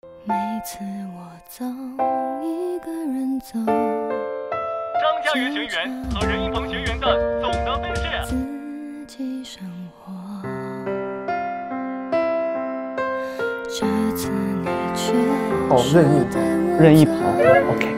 每次我走，一个人走。张嘉元学员和任一鹏学员的总得分是。自己生活。这次你却哦，任意任意跑，OK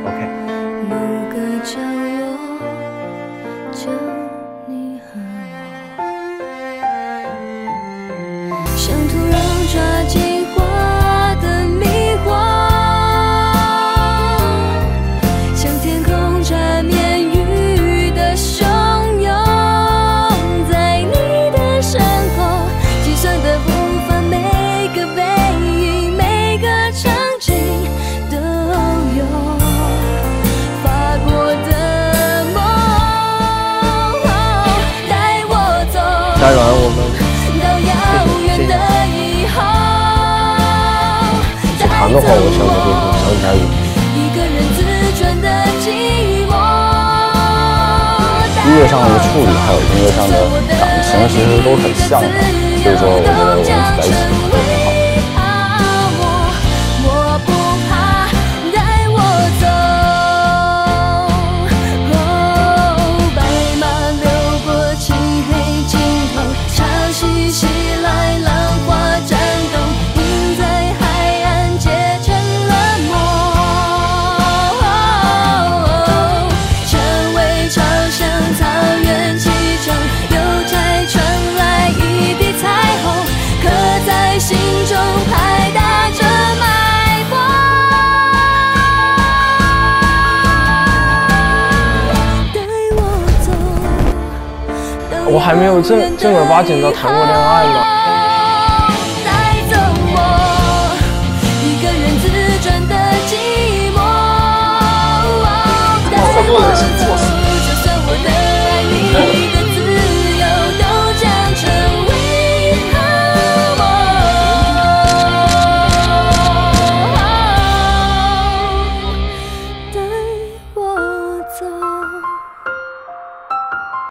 当然，我们到遥远的以后，只谈的话，我想的就是张嘉译。一个人自尊的寂寞。音乐上的处理还有音乐上的感情，其实都很像的，所以说我觉得我们在一起会很好。心中，拍打着脉搏。带我走，我还没有正正儿八经的谈过恋爱呢。带走我，一个人自转的寂寞。合作人是做